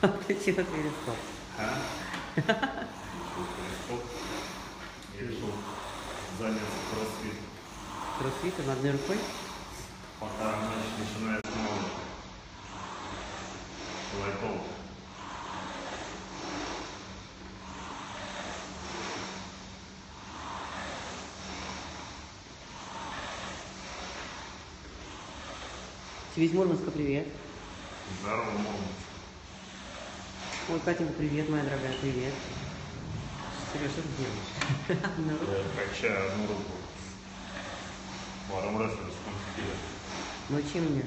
Включила перископ. А? Перископ. Я решил заняться кроссфит. Кроссфитом одной рукой. Пока ночь начинается новая. Лайтово. Тебе из Мурманска привет. Здорово, мама. Ой, Катенька, привет, моя дорогая, привет. Сереж, что ты делаешь? На руку. Я качаю одну руку. В армрестле сконфитили. Научи меня.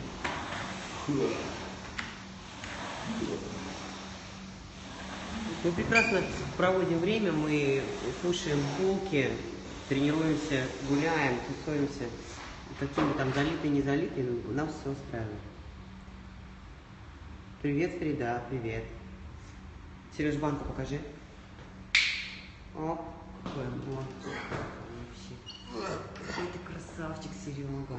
Мы прекрасно проводим время, мы кушаем булки, тренируемся, гуляем, тусуемся. И Какие мы там залитые, не залитые, ну, нам все устраивает. Привет, Фрида, привет. Сереж, банку покажи. О, какой вот. Какой ты красавчик, Серега.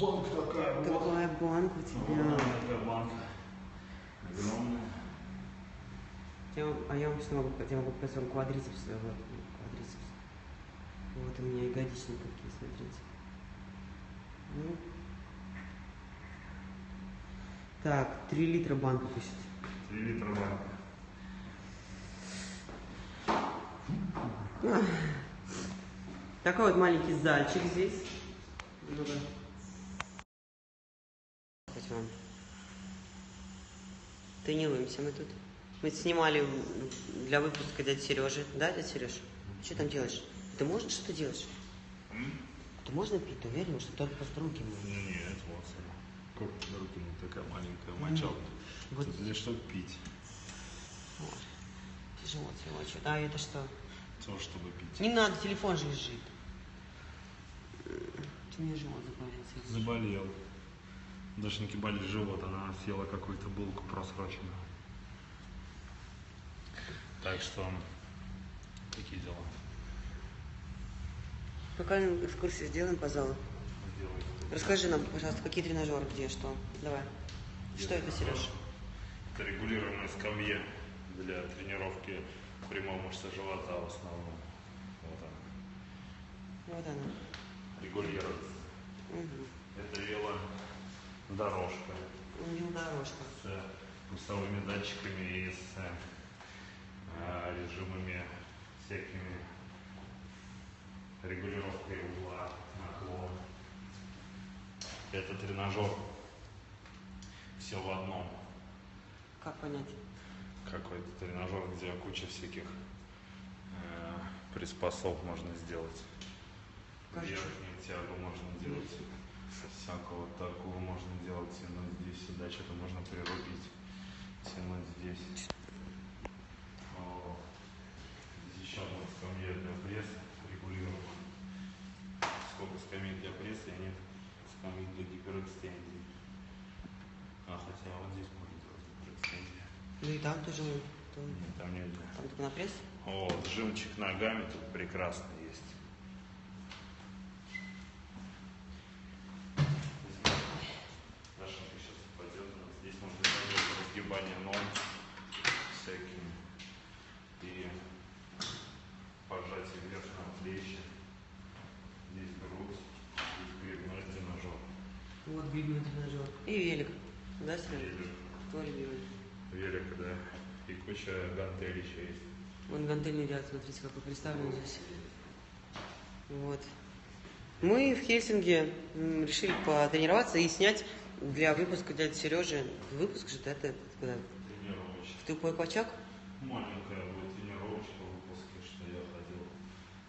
Банка такая, Такая банка у тебя. такая банка. Огромная. Я, а я вам что могу? Я могу показать вам квадрицепс. э, Вот, квадрицепс. Вот у меня ягодичные такие, смотрите. Ну. Так, 3 литра банка пишет. Три литра банка. Такой вот маленький зальчик здесь. Хоть вам. Тренируемся мы тут. Мы снимали для выпуска дяди Сережи. Да, дядя Сереж? Что там делаешь? Ты можешь что делаешь? Ты можно пить? Ты уверен, что только просто руки Ну, моешь? Нет, вот смотри. Как руки не такая маленькая, мочалка. Вот. Тут здесь что пить? Вот. Тяжело тебе что А это что? То, чтобы пить. Не надо, телефон же лежит. Ты мне живот заболел. Заболел. Дашеньке болит живот, она съела какую-то булку просроченную. Так что, такие дела. Пока экскурсию сделаем по залу. Расскажи нам, пожалуйста, какие тренажеры, где, что. Давай. Что это, Сереж? Это регулируемые скамьи для тренировки прямой мышцы живота в основном. Вот она. Вот она. Регулируется. Угу. Это вело дорожка дорожка. с пусовыми датчиками и с э, режимами всякими регулировкой угла, наклона. Это тренажер. Все в одном. Как понять? Какой-то тренажер, где куча всяких э, приспособ можно сделать. Верхнюю тягу можно делать. Всякого такого можно делать. Тянуть здесь сюда, что-то можно прирубить. Тянуть здесь. О, Здесь еще одна скамья для пресса регулируемая. Сколько скамей для пресса, и нет скамей для гиперэкстензии. А, хотя вот здесь можно делать гиперэкстензию. Ну и там тоже. Там, Нет, там нельзя. там только на пресс. О, жимчик ногами тут прекрасно есть. Дашенька сейчас упадет. Здесь можно сделать разгибание ног всякими. И пожатие вверх на плечи. Здесь грудь. Здесь грибной тренажер. Вот грибной тренажер. И велик. Да? Велик. Твой любимый. Велик, да. И куча гантелей еще есть. Вон гантельный ряд, смотрите, какой представлен здесь. Вот. Мы в Хельсинге решили потренироваться и снять для выпуска дяди Сережи. Выпуск же, да, это когда? Тренировочный. В тупой качак? Маленькая будет тренировочка в выпуске, что я ходил,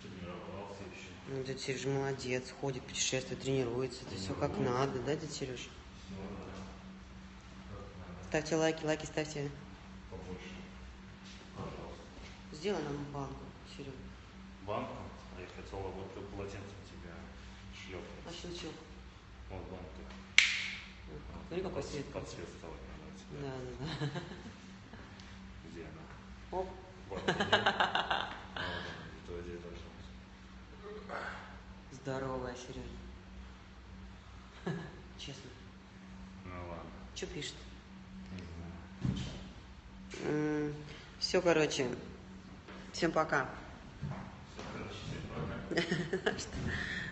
тренировался еще. Ну, дядя Сережа молодец, ходит, путешествует, тренируется. Это все как надо, да, дядя Сереж? Все надо. Ставьте лайки, лайки ставьте. Побольше. Пожалуйста. Сделай нам банку, Серега. Банку? А я хотела вот полотенцем тебя А шлепнуть. щелчок. Вот банка. Смотри, какой свет. Под цвет стал тебе. Да, да, да. Где она? Оп. Вот. где? Где-то здесь должна быть. Здоровая, Сережа. Честно. Ну ладно. Что пишет? Все, короче. Всем пока. Всем пока.